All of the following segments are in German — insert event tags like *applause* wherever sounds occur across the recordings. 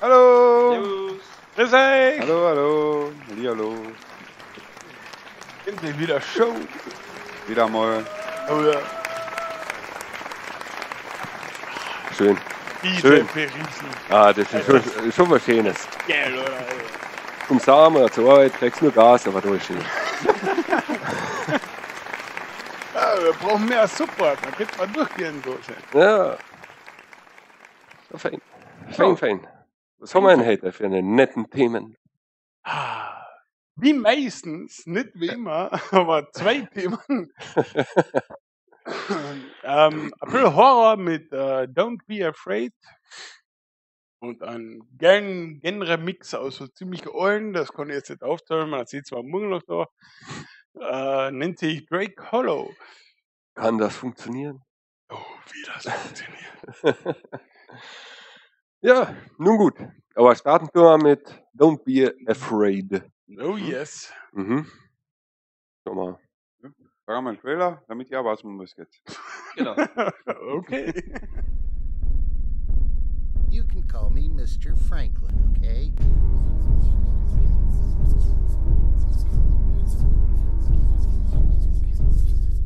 Hallo! Servus. Grüß euch! Hallo, hallo! Hallo. Endlich wieder Show! Wieder mal. Oh ja, Schön. diese Schön. Ah, das ist schon, schon was Schönes. Geil, oder? Zum Samen, zur Arbeit kriegst du nur Gas, aber da ist schön. *laughs* Ja, wir brauchen mehr Support, da geht man durchgehen. So. Ja. So fein. Fein, fein. Was haben wir denn heute für einen netten Themen? Ah, Wie meistens, nicht wie immer, aber zwei Themen. ähm, ein bisschen Horror mit äh, Don't Be Afraid und ein geilen Genre-Mix aus so ziemlich allen, das kann ich jetzt nicht aufteilen, man sieht zwar morgen noch da, äh, nennt sich Drake Hollow. Kann das funktionieren? Oh, wie das *laughs* funktioniert. Ja, nun gut. Aber starten wir mal mit Don't Be Afraid. Oh yes. Mhm. Schau mal. Sagen wir mal einen Trailer, damit ihr weiß, um was geht. Genau. *laughs* okay. You can call me Mr. Franklin, okay?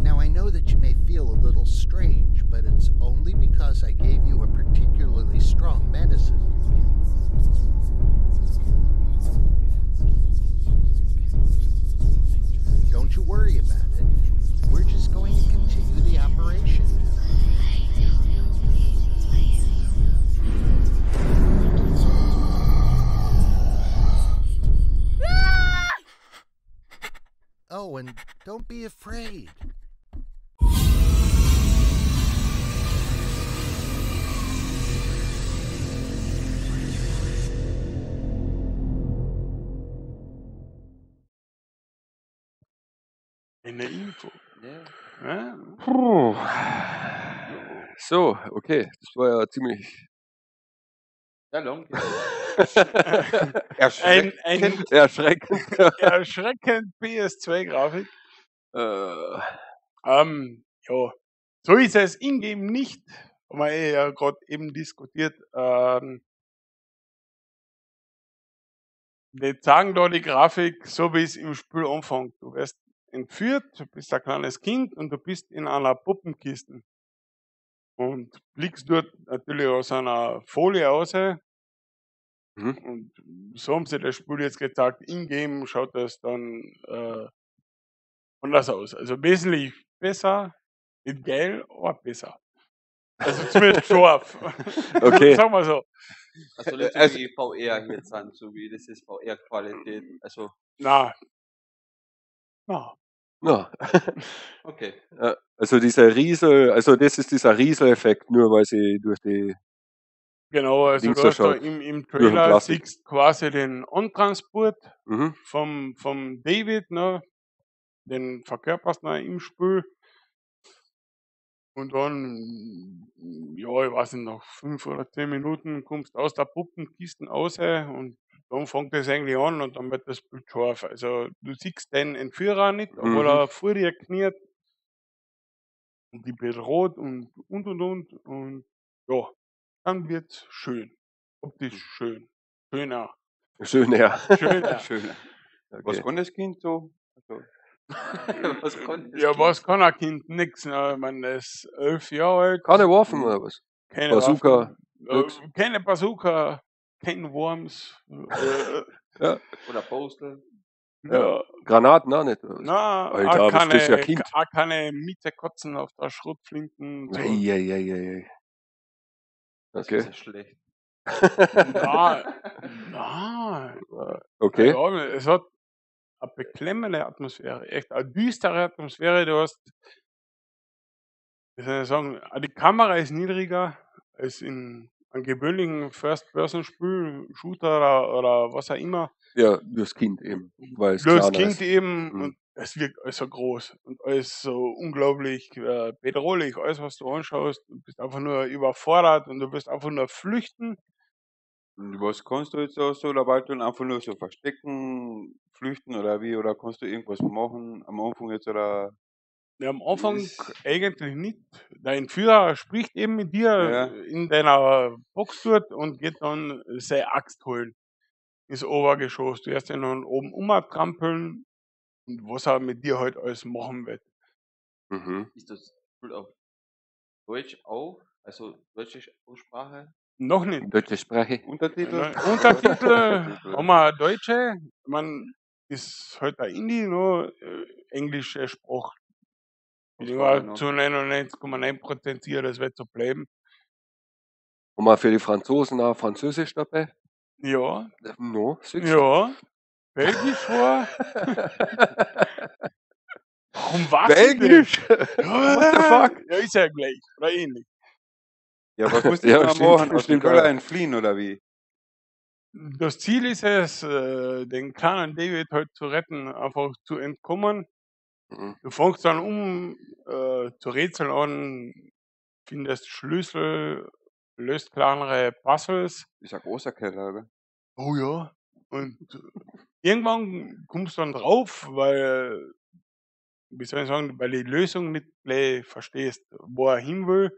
Now, I know that you may feel Puh. So, okay. Das war ja ziemlich Ja. *laughs* Ein, Erschreckend. ein erschreckend. *laughs* erschreckend PS2-Grafik. äh, Ähm, ja, so ist es in-game nicht. Haben wir eh ja gerade eben diskutiert. Ähm, die zeigen da die Grafik so, wie es im Spiel anfängt. Du wirst entführt, du bist ein kleines Kind und du bist in einer Puppenkiste. Und blickst dort natürlich aus einer Folie aus. Mhm. Und so haben sie das Spiel jetzt gezeigt. In-game schaut das dann äh, anders aus. Also wesentlich besser, nicht geil, aber besser. Also zumindest scharf. *laughs* *laughs* Okay. Sagen wir so. Also nicht so Also- wie VR hier sind, so wie das ist VR-Qualität. Also, Na. Na. Ja. *laughs* okay. Äh, Also dieser Riesel, also das ist dieser Rieseleffekt, nur weil sie durch die. Genau, also du hast da im, im Trailer siehst quasi den On-Transport Mhm. vom, vom David, ne? Den verkörperst du im Spiel. Und dann, ja, ich weiß nicht, nach fünf oder zehn Minuten kommst du aus der Puppenkiste raus und dann fängt es eigentlich an und dann wird das Bild scharf. Also du siehst den Entführer nicht, obwohl Mhm. er vor dir kniet und die bedroht und und und und und ja, dann wird's schön. Optisch schön. Schöner. Schön, ja. Schöner. Schön. *laughs* Was Okay. kann das Kind so? Also, *laughs* was kann das Ja, Kind? was kann ein Kind nix? Ne? Ich meine, das ist elf Jahre alt. Keine Waffen oder was? Keine Bazooka, Waffen. Äh, keine Bazooka, kein Worms. Äh, Oder Postal. ja. Granaten auch nicht. Na, Alter, keine, ist ja Kind. auch keine Mieterkotzen auf der Schrotflinten. So. Eieieiei. Das Okay. ist ja schlecht. *laughs* Na, na, Okay. Ja, es hat eine beklemmende Atmosphäre, echt eine düstere Atmosphäre. Du hast, wie soll ich sagen, die Kamera ist niedriger als in einem gewöhnlichen First-Person-Spiel, Shooter oder, oder was auch immer. Ja, das Kind eben. Weil es kleiner Kind ist. eben Mhm. und es wirkt alles so groß und alles so unglaublich äh, bedrohlich. Alles, was du anschaust, du bist einfach nur überfordert und du wirst einfach nur flüchten. und was kannst du jetzt da so dabei tun? Einfach nur so verstecken, flüchten oder wie? Oder kannst du irgendwas machen am Anfang jetzt oder Ja, am Anfang Ist- eigentlich nicht. Dein Führer spricht eben mit dir Ja. in deiner Box dort und geht dann seine Axt holen ins Obergeschoss. Du erst ihn dann oben umtrampeln und was er mit dir halt alles machen wird. Mhm. Ist das auf Deutsch auch? Also deutsche Aussprache? Noch nicht. Deutsche Sprache. Untertitel? Ne, Untertitel *laughs* haben wir Deutsche, man ist halt ein Indie, nur äh, englische Sprache. Mal, noch. zu 99,9% sicher, das wird so bleiben. Haben wir für die Franzosen auch Französisch dabei? Ja, No, ja. Belgisch war. Warum was? Belgisch? What the fuck? Ja, ist ja gleich. Oder ähnlich. Ja, was musst du *laughs* Ja, ja, stimmt, machen? Aus dem ja. entfliehen, oder wie? Das Ziel ist es, äh, den kleinen David halt zu retten, einfach zu entkommen. Mhm. Du fängst dann um äh, zu rätseln an, findest Schlüssel, löst kleinere Puzzles. Ist ein großer Keller, oder? Oh ja. Und irgendwann kommst du dann drauf, weil, wie soll ich sagen, weil die Lösung nicht gleich verstehst, wo er hin will.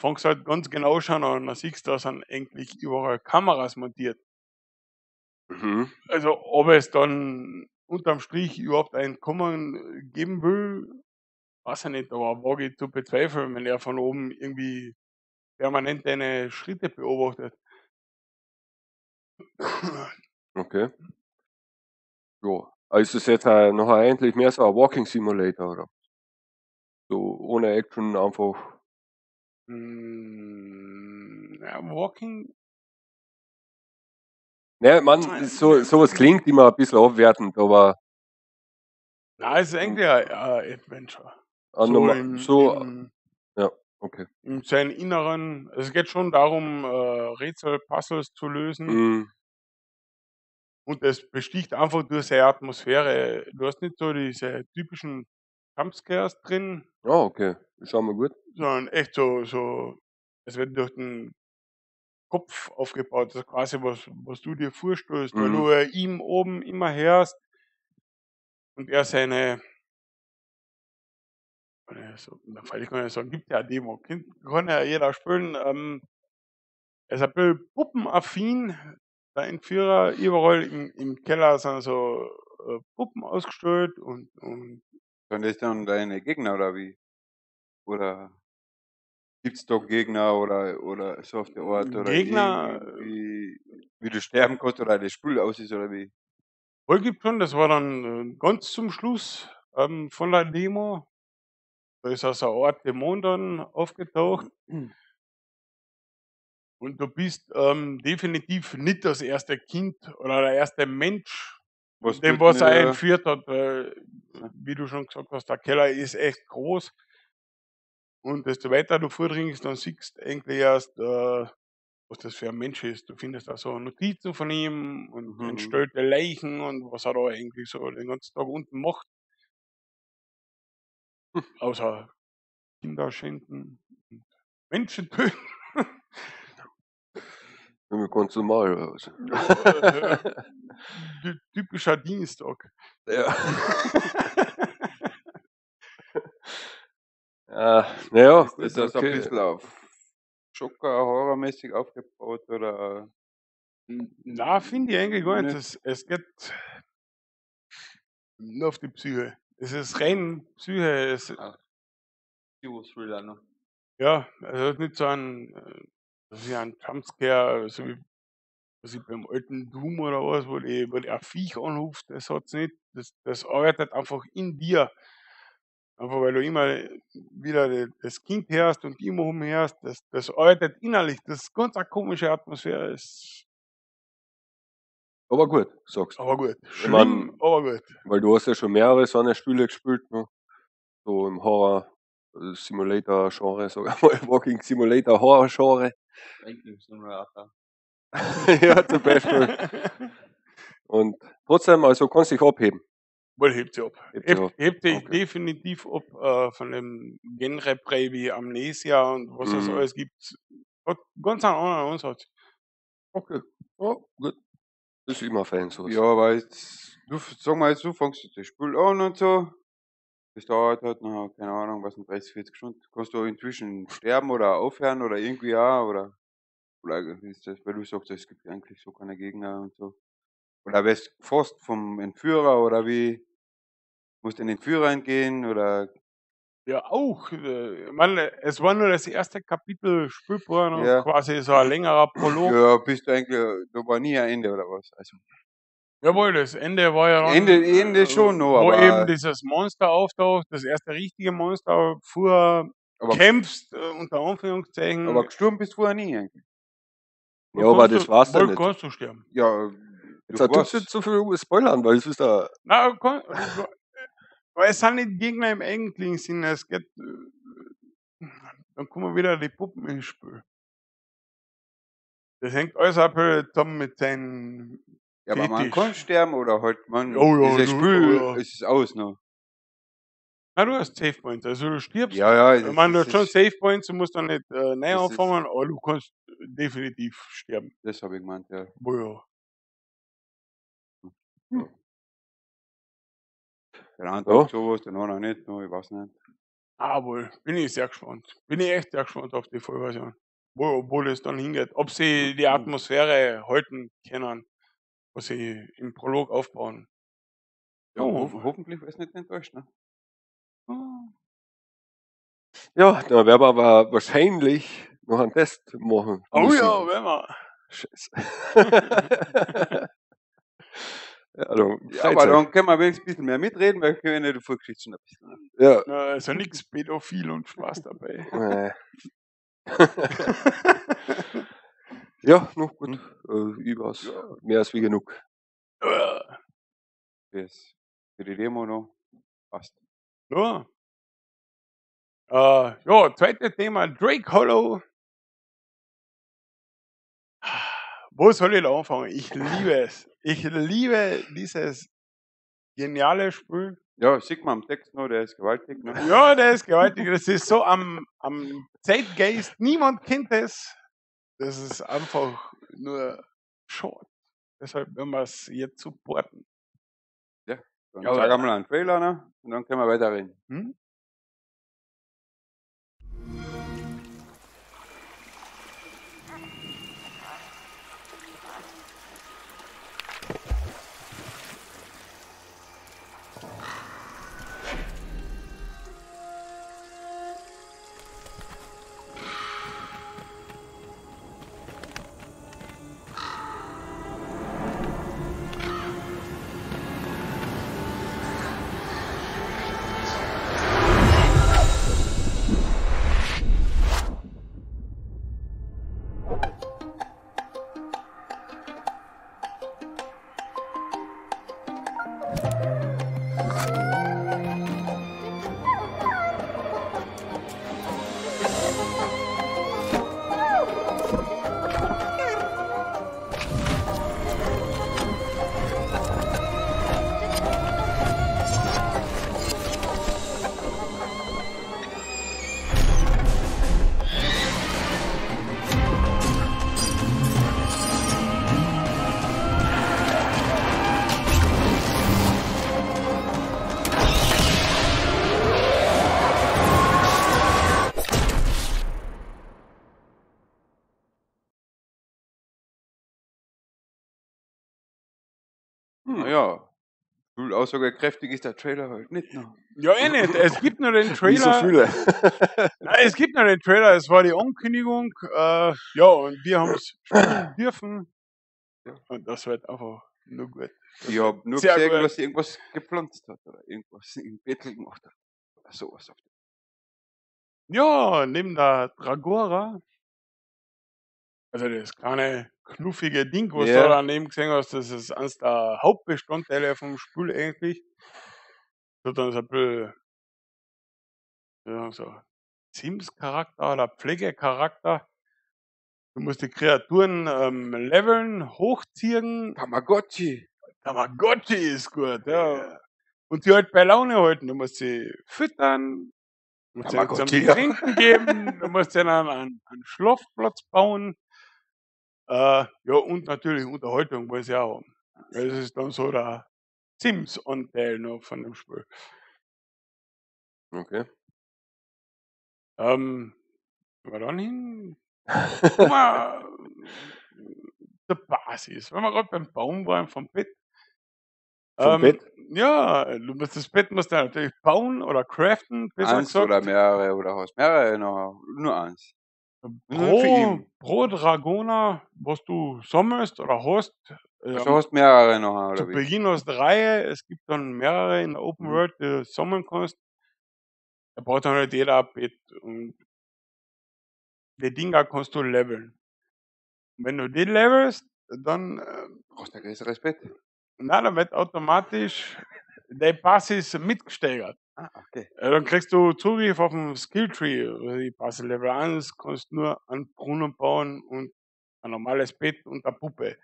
Fängst halt ganz genau schauen an, dann siehst du, da sind eigentlich überall Kameras montiert. Mhm. Also, ob es dann unterm Strich überhaupt ein Kommen geben will, weiß ich nicht, aber wage ich zu bezweifeln, wenn er von oben irgendwie permanent deine Schritte beobachtet. Okay. Ja. Also ist es jetzt noch eigentlich mehr so ein Walking Simulator, oder? So ohne Action einfach. Mm, ja, Walking, Ne, man, so, sowas klingt immer ein bisschen abwertend, aber na, es ist eigentlich ein, ein Adventure. ein So, im, so, im, okay. in seinem Inneren. Es geht schon darum, äh, Rätsel, Puzzles zu lösen. Mhm. Und es besticht einfach durch seine Atmosphäre. Du hast nicht so diese typischen Jumpscares drin, Ah, okay. Ist schon mal gut. sondern echt so, so, es wird durch den Kopf aufgebaut. Das ist quasi was, was du dir vorstellst, weil Mhm. du äh, ihm oben immer hörst und er seine, so, vielleicht kann ich sagen, gibt ja eine Demo, kann, ja jeder spielen. Ähm, er ist ein bisschen puppenaffin, der Entführer. Überall im, im Keller sind so äh, Puppen ausgestellt und, und Sind das dann deine Gegner, oder wie? Oder gibt's da Gegner oder, oder so auf der Art? Oder Gegner, wie du sterben kannst oder das Spiel aus ist, oder wie? Wohl gibt schon, das war dann äh, ganz zum Schluss ähm, von der Demo. Da ist also eine Art Dämon dann aufgetaucht. Und du bist ähm, definitiv nicht das erste Kind oder der erste Mensch, Was dem was er entführt hat. Weil, wie du schon gesagt hast, der Keller ist echt groß. Und desto weiter du vordringst, dann siehst du eigentlich erst, äh, was das für ein Mensch ist. Du findest da so Notizen von ihm und Mhm. entstellte Leichen und was er da eigentlich so den ganzen Tag unten macht. Außer Kinder schenken und Menschen *laughs* töten. Immer ganz normal. Also. Ty- Typischer Dienstag. ja. *laughs* ja, naja, ist das also ein okay. bisschen auf Schocker, horrormäßig aufgebaut, oder? Na, finde ich eigentlich gar nicht. Es, es geht nur auf die Psyche. Es ist rein Psyche. Es, Thriller noch. ja, also nicht so ein, äh, das ist ja ein Jumpscare, so wie was ich beim alten Doom oder was, wo die, wo der Viech anruft, das hat's nicht. Das, das arbeitet einfach in dir. Einfach weil du immer wieder de- das Kind hörst und immer umhörst, das, das arbeitet innerlich. Das ist ganz eine komische Atmosphäre. Ist, Aber gut, sagst du. aber gut. Schlimm, aber gut. Weil du hast ja schon mehrere so eine Spiele gespielt, ne? So im Horror äh, Simulator Genre, sag ich *laughs* mal, Walking Simulator Horror Genre. Ranking Simulator. *laughs* ja, zum Beispiel. *laughs* Und trotzdem, also kannst dich abheben. Wohl hebt sie ab. Hebt sie. Hebt, hebt Okay. definitiv ab äh, von dem Genreplay wie Amnesia und was es Mhm. alles gibt. Hat ganz einen anderen Ansatz. Okay. Ja, gut. Das ist immer fein so. Ja, aber jetzt, du, sag mal, jetzt, du fängst das Spiel an und so. Das dauert halt noch, keine Ahnung, was sind 30, 40 Stunden. Kannst du inzwischen sterben oder aufhören oder irgendwie ja oder oder ist das, weil du sagst, es gibt eigentlich so keine Gegner und so. Oder wärst du gefasst vom Entführer oder wie? Musst du in den Entführer entgehen oder Ja, auch. Äh, meine, es war nur das erste Kapitel spielbar, noch Ja. quasi so ein längerer Prolog. ja, bist du eigentlich, da war nie ein Ende oder was? Also, Jawohl, das Ende war ja dann, Ende, Ende äh, schon noch, wo aber, eben dieses Monster auftaucht, das erste richtige Monster, vorher aber, kämpfst, äh, unter Anführungszeichen. aber gestorben bist du vorher nie eigentlich. Ja, aber das du- war's dann nicht. kannst du sterben. Ja, Warst, du nicht so viel spoilern, weil es ist da. Na, du, weil es sind nicht Gegner im eigentlichen Sinne. Es geht, äh, dann kommen wieder die Puppen ins Spiel. Das hängt alles ab äh, zusammen mit seinen ja, aber man kann sterben oder halt, man, Oh ja, dieses Spiel oh ja. ist es aus noch. Na, du hast Save Points, also du stirbst. Ja, ja, meine, du hast schon Save Points, du musst dann nicht äh, neu anfangen, aber du kannst definitiv sterben. Das habe ich gemeint, ja. Boah, ja. Der eine Ja. sowas, der andere nicht, no, ich weiß nicht. Ah, wohl, bin ich sehr gespannt. Bin ich echt sehr gespannt auf die Vollversion. Wo, wo das dann hingeht. Ob sie die Atmosphäre halten können, was sie im Prolog aufbauen. Ja, Oh. ho hoffentlich ist nicht enttäuscht, ne? Ja, da werden wir aber wahrscheinlich noch einen Test machen. Oh müssen. ja, wenn wir. Scheiße. *laughs* *laughs* ja, dann Ja, aber dann können wir wenigstens ein bisschen mehr mitreden, weil wir können ja die Vorgeschichte schon ein bisschen. ne? Ja. Na, also nichts pädophil und Spaß dabei. *laughs* ja, noch gut. Äh, ich weiß, mehr als wie genug. Das für die Demo noch. Passt. Ja. Äh, ja, zweites Thema, Drake Hollow. Wo soll ich da anfangen? Ich liebe es. Ich liebe dieses geniale Spiel. Ja, sieht man am Text noch, der ist gewaltig. Ne? Ja, der ist gewaltig. Das ist so am, am Zeitgeist. Niemand kennt es. Das ist einfach nur schade. Deshalb werden wir es jetzt supporten. Dann Ja, sag einmal einen Trailer ne? und dann können wir weiterreden. Hm? Naja, viel aussagekräftig ist der Trailer halt nicht noch. Ja, eh nicht. Es gibt nur den *laughs* Wie so Trailer. viele. *laughs* Nein, es gibt noch den Trailer, es war die Ankündigung. Äh, ja, und wir haben es spielen dürfen. Und das wird einfach nur gut. Ich habe nur gesehen, gut. dass sie irgendwas gepflanzt hat oder irgendwas im Bettel gemacht hat. Oder sowas. auf Ja, neben der Dragora, also das kleine knuffige Ding, was Ja. du da daneben gesehen hast, das ist eines der Hauptbestandteile vom Spiel eigentlich. So dann so ein bisschen ja, so Sims-Charakter oder Pflegecharakter. Du musst die Kreaturen ähm, leveln, hochziehen. Tamagotchi. Tamagotchi ist gut, ja. Und die halt bei Laune halten. Du musst sie füttern, du musst ihnen zum ja. Trinken geben, du musst ihnen einen, einen, einen Schlafplatz bauen. Äh, ja, und natürlich Unterhaltung, was sie auch haben. Das ist dann so der Sims-Anteil noch von dem Spiel. Okay. Ähm, wir dann hin? *laughs* Guck mal, der Basis. Wenn wir gerade beim Bauen waren vom Bett. Vom Ähm, Bett? ja, du musst das Bett musst du natürlich bauen oder craften, Eins oder mehrere oder hast mehrere noch? Nur eins. Pro, pro Dragoner, was du sammelst oder hast, äh, Also hast mehrere noch, zu oder wie? Beginn hast du Reihe, es gibt dann mehrere in der Open Mhm. World, die du sammeln kannst. Da braucht dann halt jeder Bett und die Dinger kannst du leveln. Und wenn du die levelst, dann, äh, Hast du ein größeres Bett? na, dann wird automatisch die Basis mitgesteigert. Ah, okay. Ja, dann kriegst du Zugriff auf den Skilltree. Die Basis Level 1 kannst nur einen Brunnen bauen und ein normales Bett und eine Puppe.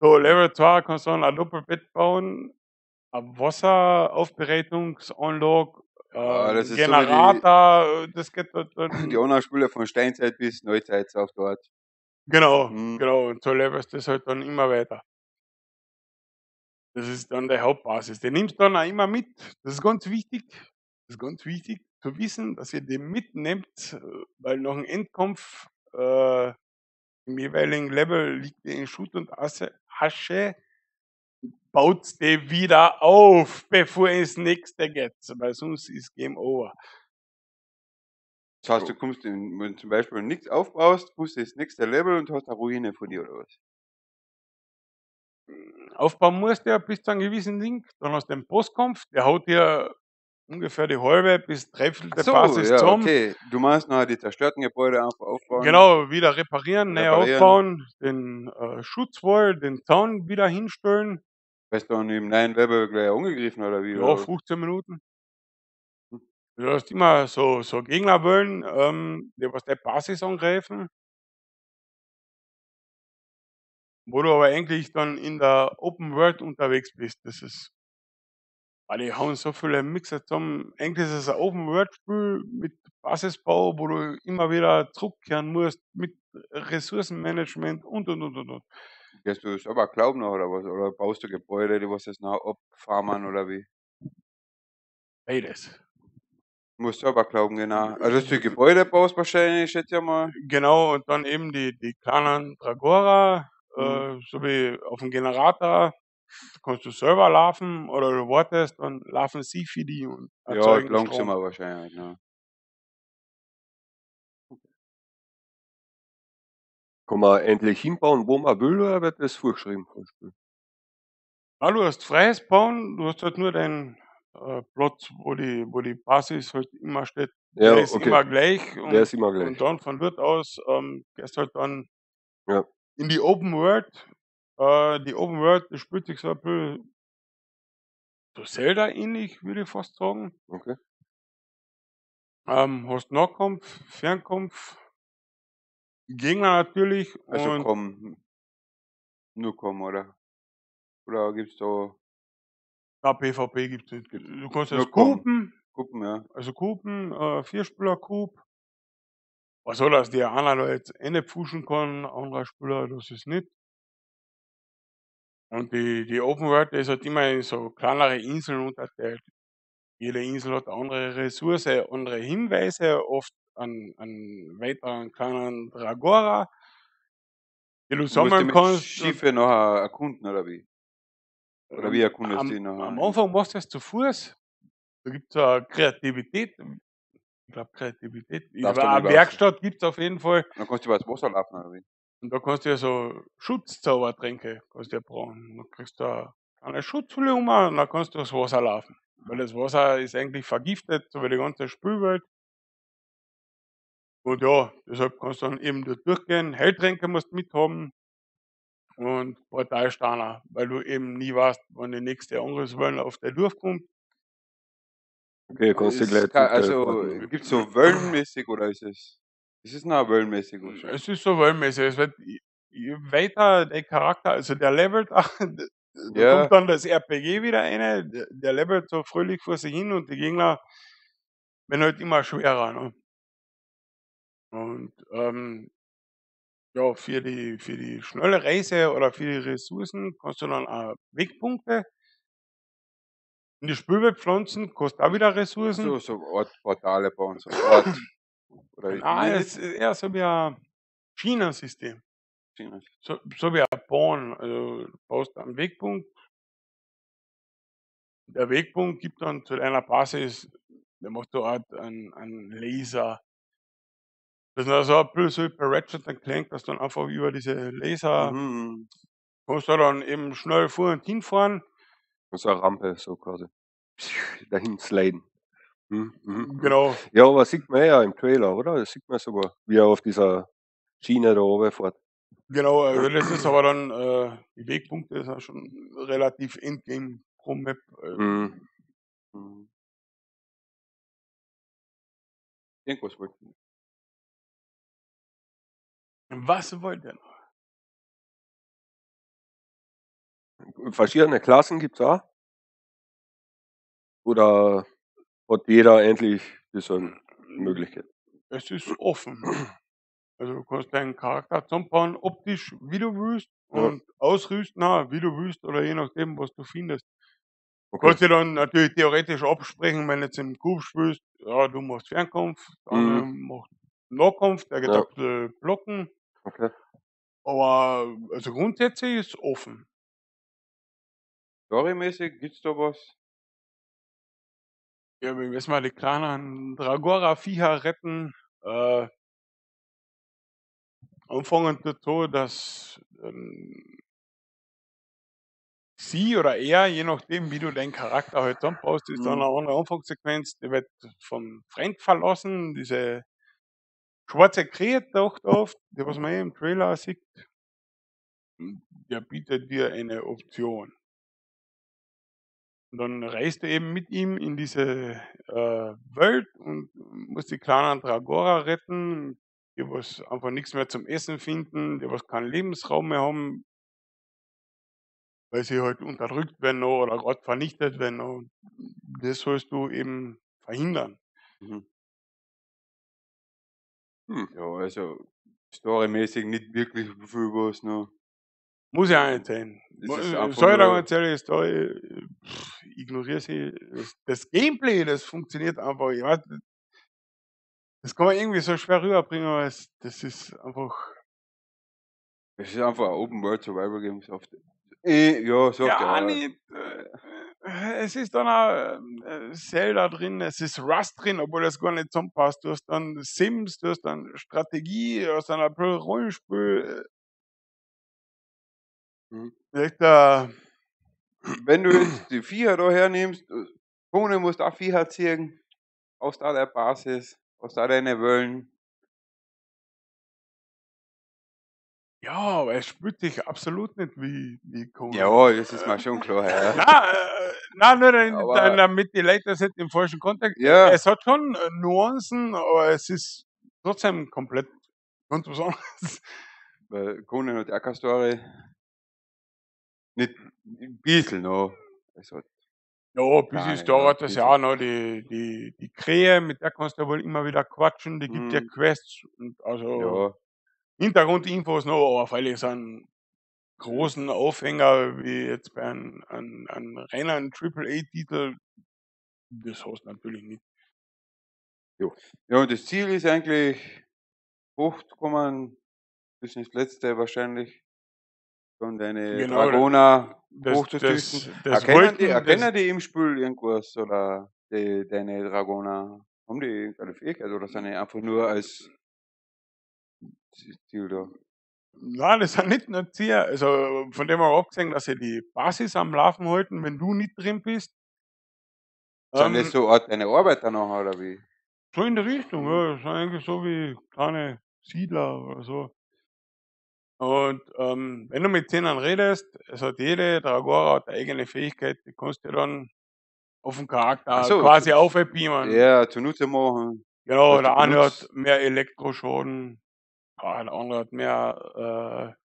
So, Level 2 kannst du dann ein Doppelbett bauen, eine Wasseraufbereitungsanlage, Ja, ähm, das ist so die, Generator, das geht dort *clears throat* die dann. anderen Spiele von Steinzeit bis Neuzeit auf dort. Genau, Mhm. genau. Und so levelst du das halt dann immer weiter. Das ist dann die Hauptbasis. Die nimmst du dann auch immer mit. Das ist ganz wichtig. Das ist ganz wichtig zu wissen, dass ihr den mitnehmt, äh, weil nach dem Endkampf äh, im jeweiligen Level liegt ihr in Schutt und Asche, Asche baut die wieder auf, bevor ins nächste geht. Weil sonst ist Game Over. Das heißt, du kommst, in, wenn du zum Beispiel nichts aufbaust, kommst du ins nächste Level und hast eine Ruine vor dir, oder was? Aufbauen musst du ja bis zu einem gewissen Ding. Dann hast du den Bosskampf, der haut dir ungefähr die halbe bis dreiviertel so, Basis ja, zusammen. okay. Du meinst nachher die zerstörten Gebäude einfach aufbauen, Genau, wieder reparieren, neu reparieren, aufbauen, den äh, Schutzwall, den Zaun wieder hinstellen. weißt du dann im neuen Level gleich angegriffen, oder wie? Ja, Oder was? 15 Minuten. Du hast immer so, so Gegnerwellen, ähm, die was der Basis angreifen, wo du aber eigentlich dann in der Open World unterwegs bist. Das ist, weil die hauen so viele Mixer zusammen. Eigentlich ist es ein Open World Spiel mit Basisbau, wo du immer wieder zurückkehren musst mit Ressourcenmanagement und und und und. und. Gehst du selber glauben noch, oder was? Oder baust du Gebäude, die was jetzt nachher abfarmen, oder wie? Beides. Du musst selber glauben, genau. Also, dass du Gebäude baust wahrscheinlich, schätze ich mal. Genau, und dann eben die, die kleinen Dragora. Äh, so wie auf dem Generator, da kannst du selber laufen oder du wartest, dann laufen sie für die und Ja, Strom. langsamer wahrscheinlich, ne? Kann man endlich hinbauen, wo man will, oder wird das vorgeschrieben vom Spiel? Ja, du hast freies Bauen, du hast halt nur den äh, Platz, wo die, wo die Basis halt immer steht. Ja, Der ist okay. immer gleich Der und, ist immer gleich. und dann von dort aus ähm, gehst halt dann Ja. In die Open World. Äh, die Open World, spielt sich so ein bisschen so Zelda ähnlich, würde ich fast sagen. Okay. Ähm, hast Nahkampf, Fernkampf, Gegner natürlich Also, und komm. Nur komm, oder? Oder gibt's da ja, PvP gibt es nicht. Du kannst das komm? Kupen, Gruppen, ja. also Kupen, äh, Vierspieler-Coop. Was soll das, der einer da jetzt nicht pfuschen kann, anderer Spieler, das ist nicht. Und die, die Open World, die ist halt immer in so kleinere Inseln unterteilt. Jede Insel hat andere Ressource, andere Hinweise, oft an, an weiteren kleinen Dragora, die du Du die sammeln mit kannst. Schiffe nachher erkunden, oder wie? Oder wie ähm, erkundest du die am, nachher? am Anfang machst du es zu Fuß. Da gibt es Kreativität. Ich glaube, Kreativität. Nicht Eine. Werkstatt gibt es auf jeden Fall. Dann kannst du über das Wasser laufen, oder wie? Und da kannst du ja so Schutzzaubertränke kannst du ja brauchen. Dann kriegst du eine Schutzhülle um und dann kannst du das Wasser laufen. Weil das Wasser ist eigentlich vergiftet, so wie die ganze Spülwelt. Und ja, deshalb kannst du dann eben dort durchgehen. Heiltränke musst du mithaben und Portalsteiner, weil du eben nie weißt, wann die nächste Angriffswelle auf der durchkommt. Okay, kannst du Ist gleich zu also, teleportieren. gibt's so wellenmäßig, oder ist es? Ist es noch wellenmäßig wahrscheinlich? Es ist so wellmäßig. Es wird je weiter der Charakter, also der levelt, auch, da *laughs* Ja. kommt dann das RPG wieder rein, der, der levelt so fröhlich vor sich hin und die Gegner werden halt immer schwerer. Ne? Und ähm, ja, für die, für die schnelle Reise oder für die Ressourcen kannst du dann auch Wegpunkte In die Spülbepflanzen kostet auch wieder Ressourcen. So, so Ort, Portale bauen, so Ort. Oder Nein, es ist eher so wie ein Schienensystem. nicht? So, so wie ein Bahn. Also du baust einen Wegpunkt. Der Wegpunkt gibt dann zu deiner Basis, der macht so Art einen, einen Laser. Das ist also ein bisschen so bei Ratchet und Clank, dass dann einfach über diese Laser Mhm. kannst du dann eben schnell vor und hinfahren. So eine Rampe, so quasi. *laughs* Dahin sliden. Mhm. Mhm. Genau. Ja, aber sieht man ja im Trailer, oder? Das sieht man sogar, wie er auf dieser Schiene da oben fährt. Genau, also das ist aber dann, äh, die Wegpunkte ist ja schon relativ endgame pro Map. Äh, Mhm. Mhm. Irgendwas wollte ich. Was wollt ihr noch? Verschiedene Klassen gibt's auch? Oder hat jeder endlich diese Möglichkeit? Es ist offen. Also du kannst deinen Charakter zusammenbauen, optisch, wie du willst, Ja. und ausrüsten, auch, wie du willst, oder je nachdem, was du findest. Du Okay. kannst dir dann natürlich theoretisch absprechen, wenn du jetzt im Coup spielst, ja, du machst Fernkampf, der andere macht Nahkampf, der geht Mhm. Ja. ein bisschen blocken. Okay. Aber also grundsätzlich ist es offen. Storymäßig gibt's da was? Ja, wir müssen mal die kleinen Dragora-Viecher retten. Äh, anfangen dazu, dass ähm, sie oder er, je nachdem, wie du deinen Charakter halt zusammenbaust, ist dann Mhm. eine Anfangssequenz, die wird vom Freund verlassen, diese schwarze Krähe taucht auf, die was man eh im Trailer sieht. Und Der bietet dir eine Option. Und dann reist du eben mit ihm in diese äh, Welt und musst die kleinen Dragora retten, die was einfach nichts mehr zum Essen finden, die was keinen Lebensraum mehr haben, weil sie halt unterdrückt werden noch oder gerade vernichtet werden. noch. Das sollst du eben verhindern. Mhm. Hm. Ja, also storymäßig nicht wirklich viel was noch. Muss ja auch nicht sein. Das ist Äh, ich da äh, pff, ignoriere sie. Das, Gameplay, das funktioniert einfach. Ich weiß, das kann man irgendwie so schwer rüberbringen, aber es, das ist einfach. Es ist einfach ein Open World Survival Game. Sagt, eh, ja, sagt ja, er. nicht. Äh, es ist dann auch äh, Zelda drin, es ist Rust drin, obwohl das gar nicht zusammenpasst. Du hast dann Sims, du hast dann Strategie, du hast dann ein Rollenspiel. Mhm. Echt, äh, *clears throat* Wenn du jetzt die Viecher da hernimmst, Tone musst auch Viecher ziehen, aus da der Basis, aus da deine Wöllen. ja, aber es spielt sich absolut nicht wie, wie Conan. Ja, das ist mir schon klar. Ja. *laughs* Na, äh, na, nur in, Aber- damit die Leute das nicht im falschen Kontext. Ja. Es hat schon äh, Nuancen, aber es ist trotzdem komplett ganz was anderes. Weil Conan hat ja keine Story. Nicht ein bisschen noch. Hat, Ja, bis es dauert ja, das ja auch noch. Die, die, die Krähe, mit der kannst du wohl immer wieder quatschen, die gibt dir Mhm. Quests und also ja, Hintergrundinfos noch, aber freilich so einen großen Aufhänger wie jetzt bei einem, einem, einem reinen AAA-Titel, das hast du natürlich nicht. ja, und das Ziel ist eigentlich, hochzukommen, bis ins Letzte wahrscheinlich. Dann deine Genau, Dragoner Das, hochzustützen. das, das erkennen, die, erkennen die im Spiel irgendwas oder die, deine Dragoner? Haben die irgendeine Fähigkeit oder sind die einfach nur als Ziel da? Nein, das sind nicht nur Ziel. Also von dem auch abgesehen, dass sie die Basis am Laufen halten, wenn du nicht drin bist. Sind Ähm, das so Art deine Arbeiter nachher oder wie? so in der Richtung, ja. Das sind eigentlich so wie kleine Siedler oder so. Und ähm, wenn du mit denen redest, es hat jede Dragora hat eigene Fähigkeit, die kannst du dann auf den Charakter so, quasi aufbeamen. Ja, zunutze machen. Genau, du der eine hat mehr Elektroschaden, ja, der andere hat mehr, äh,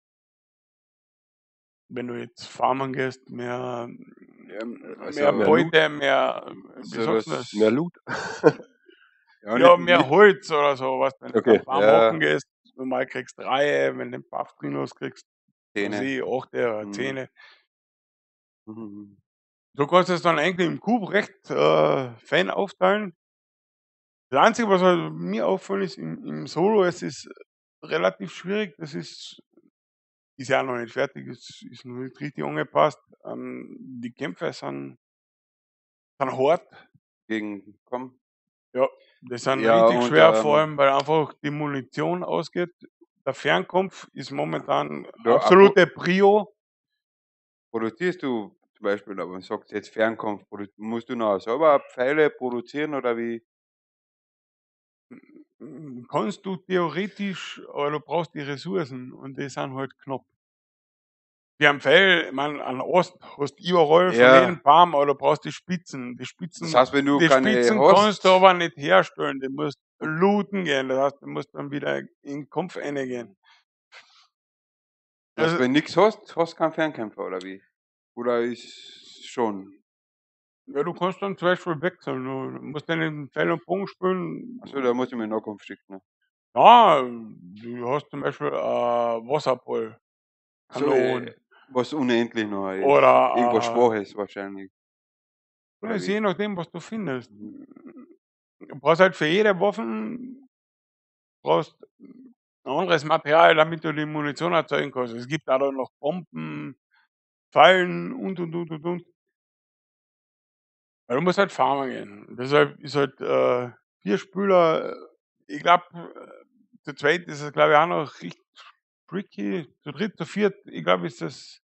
wenn du jetzt farmen gehst, mehr, also mehr mehr Beute, mehr, wie So sagst du das- das? Mehr Loot? *laughs* Ja, Ja, mehr Holz oder so, was wenn du Okay, okay, Farm ja. gehst, normal kriegst drei, wenn du den Buff drin hast, kriegst du Zähne. sie, acht oder Mhm. Zähne. Mhm. Du kannst es dann eigentlich im Cube recht äh, fein aufteilen. Das Einzige, was halt mir auffällt, ist im, im Solo, es ist relativ schwierig. Das ist, ist ja auch noch nicht fertig, es ist noch nicht richtig angepasst. Ähm, die Kämpfe sind, sind hart. Gegen, komm. Ja, das sind Ja, richtig und, schwer, vor ähm, allem, weil einfach die Munition ausgeht. Der Fernkampf ist momentan Ja, absolute Prio. Produzierst du zum Beispiel, aber man sagt jetzt Fernkampf, musst du noch selber Pfeile produzieren oder wie? Mm, Kannst du theoretisch, aber du brauchst die Ressourcen und die sind halt knapp. Die am Pfeil, ich meine, an Ost hast du überall von Ja. jedem Baum, aber du brauchst die Spitzen. Die Spitzen, Das heißt, wenn du die keine Spitzen hast, kannst du aber nicht herstellen. Die musst looten gehen. Das heißt, du musst dann wieder in den Kampf reingehen. also, Also- wenn nichts hast, hast du keinen Fernkämpfer oder wie? Oder ist schon? Ja, du kannst dann zum Beispiel wechseln. Du musst dann in Pfeil und Bogen spielen. Achso, da muss ich mir einen Nahkampf schicken. Ne? Ja, du hast zum Beispiel äh, Wasserball. So, Kanonen. äh, was unendlich noch ist. Oder Irgendwas äh, Schwaches wahrscheinlich. Oder ist je nachdem, was du findest. Du brauchst halt für jede Waffen brauchst ein anderes Material, damit du die Munition erzeugen kannst. Es gibt auch noch Bomben, Fallen und und und und und. Weil du musst halt farmen gehen. Deshalb ist halt äh, vier Spieler, äh, ich glaube, äh, zu zweit ist es glaube ich auch noch richtig tricky. Zu dritt, zu viert, ich glaube, ist das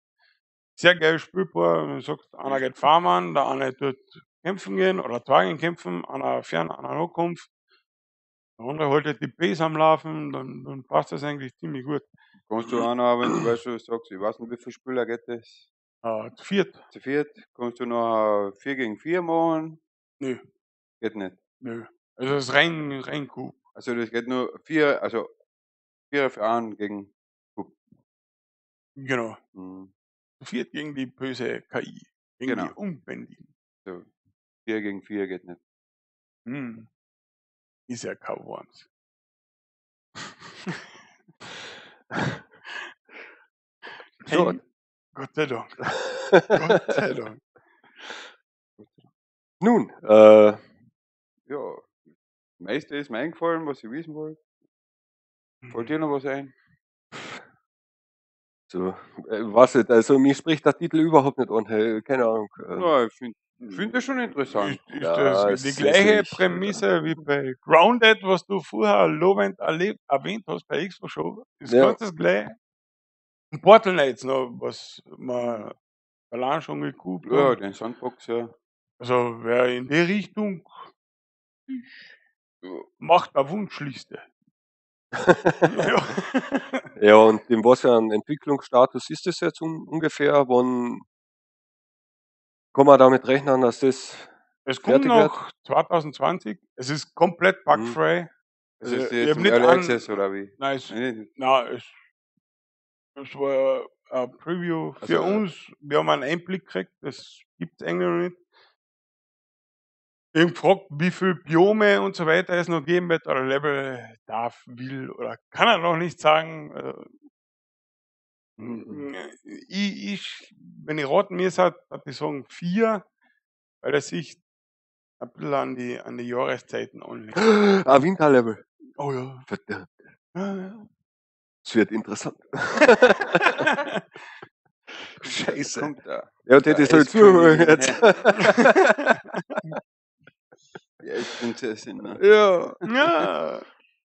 sehr geil spielbar. Du sagst, einer geht farmen, der eine tut kämpfen gehen oder gehen kämpfen, einer fern, einer Nahkampf. Der andere holt halt die Base am Laufen, dann, dann passt das eigentlich ziemlich gut. Kannst du auch noch, wenn du weißt, du sagst, ich weiß nicht, wie viele Spieler geht das? Äh, zu viert, Zu viert? Kannst du noch 4 gegen 4 machen? Nö. Geht nicht. nö. Also das ist rein, rein Coup. Also das geht nur 4, also 4 für einen gegen. Genau. Hm, Zu viert gegen die böse KI. Gegen Genau. die Unbändigen. so. 4 gegen 4 geht nicht. Hm. Ist ja kaum Worms. So. Hey, Gott sei Dank. Gott sei *laughs* Dank. Nun, äh, Ja. Das meiste ist mir eingefallen, was ich wissen wollte. Fällt dir noch was ein? So, äh, was nicht, also mir spricht der Titel überhaupt nicht an, hey, keine Ahnung. Äh, Ja, ich finde find das schon interessant. Ist, ist Ja, das die gleiche nicht, Prämisse wie bei Grounded, was du vorher lobend erlebt, erwähnt hast bei Expo Show? Ist Ja. ganz das gleiche. Und Portal Knights noch, was wir allein schon geguckt Ja, haben. den Sandbox, ja. Also wer in die Richtung macht eine Wunschliste. Ja. ja, und in was für ein Entwicklungsstatus ist das jetzt un ungefähr? Wann kann man damit rechnen, dass das Es kommt Fertig wird? noch 2020. Es ist komplett Mhm. bugfrei. Das Also, ist ich jetzt im nicht Early an- Access oder wie? Nein, es, Nee, na, es, es war ein Preview für Also, äh, uns. Wir haben einen Einblick gekriegt. Das gibt es eigentlich noch nicht. Habe gefragt, wie viele Biome und so weiter es noch geben wird oder Level darf, will oder kann er noch nicht sagen. Äh, Mhm. Ich, ich, wenn ich raten müsste, würde ich sagen vier, weil er sich ein bisschen an die, an die Jahreszeiten anlegt. ein Winterlevel. Oh ja. Verdammt, ja. es wird interessant. *laughs* Scheiße. Da. Ja, das ist halt zuhören jetzt. *laughs* Die Eisprinzessin. Ne? ja. ja.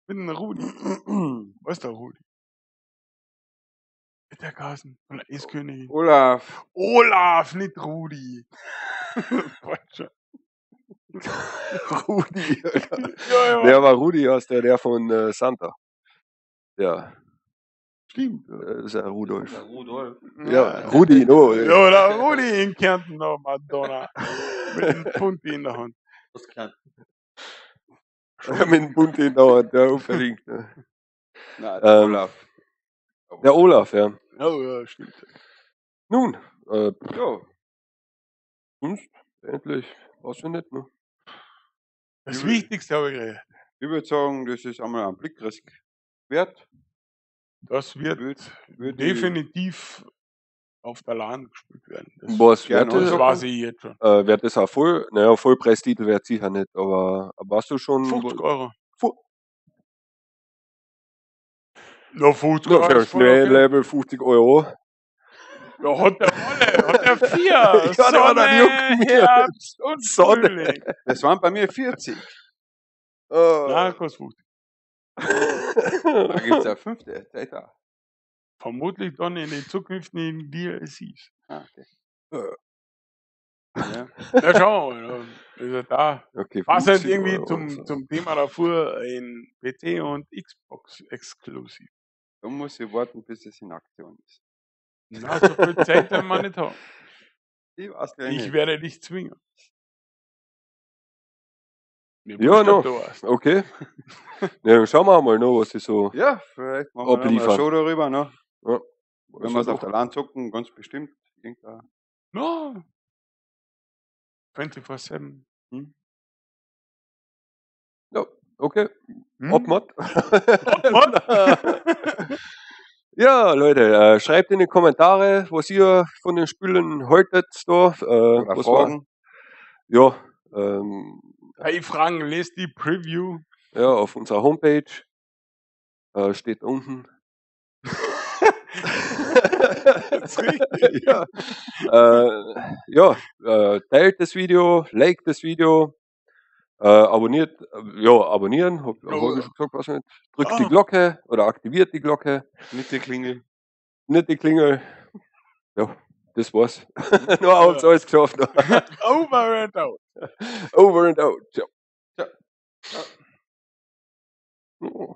Mit dem Rudi. *clears throat* Was ist der Rudi? Mit der Kassen von der Eiskönigin. Olaf. Olaf, nicht Rudi. *laughs* Falscher. Rudi. *laughs* ja, ja. Der war Rudi aus der, der von äh, Santa. Ja, Stimmt. äh, ist ja Rudolf. Der Rudolf. Ja, Rudi, no. Ja, der Rudi in Kärnten, da, Madonna. Mit dem Punti in der Hand. Das kann. Mit dem Bund in der unbedingt. ne. Nein, der Ähm, Olaf. Der Olaf, ja. Oh, ja, stimmt. Nun, äh, Ja, sonst, endlich, weiß ich nicht, ne? Das Übel. Wichtigste habe ich geredet. ich würde sagen, das ist einmal ein Blickrisk wert. Das wird Wird, wird definitiv auf der LAN gespielt werden. Das, Was wird das? ich jetzt schon. Äh, wird das auch voll? Naja, Vollpreistitel wird sicher nicht, aber warst du schon. 50 Euro. Fu- Ja, 50 Ja, Euro. für ist voll okay. Level 50 Euro. Ja, hat der alle, hat der *laughs* vier. Ja, der hat Sonne. Herbst und Sonne. Frühling. Das waren bei mir 40. Äh, Nein, kostet 50. Da gibt es ja fünfte. Da. Vermutlich dann in den zukünftigen DLCs. Ah, okay. Äh. Ja. *laughs* Ja, schauen wir mal. Also da. okay, Was halt 50 irgendwie Euro, zum, so. zum Thema davor in PC und Xbox exklusiv. Da muss ich warten, bis es in Aktion ist. Na, so viel Zeit werden wir nicht haben. *laughs* Ich gleich Ich nicht. werde dich zwingen. Mir Ja, no. du. Okay. *laughs* Ja, schauen wir mal noch, was ich so. Ja, vielleicht machen wir noch mal Abliefern. eine Show darüber. Ne? Ja. Wenn wir es auf der LAN zocken, ganz bestimmt. Irgendein No. 24-7. Okay, Hm? Obmod. Obmod? *laughs* ja, Leute, äh, schreibt in die Kommentare, was ihr von den Spielen haltet. Da, äh, was war- Fragen. Ja, ähm, Hey, Fragen, lest die Preview. ja, auf unserer Homepage äh, steht unten. Das *laughs* ist richtig. ja, äh, ja äh, teilt das Video, like das Video, äh, abonniert, äh, ja, abonnieren, hab, hab Oh. ich gesagt, was nicht. Drückt die Ah. Glocke oder aktiviert die Glocke, Nicht die Klingel. nicht die Klingel. Ja, das war's. *laughs* Nur haben wir *laughs* alles geschafft. Over and out. Over and out. Ja. Ja. Oh.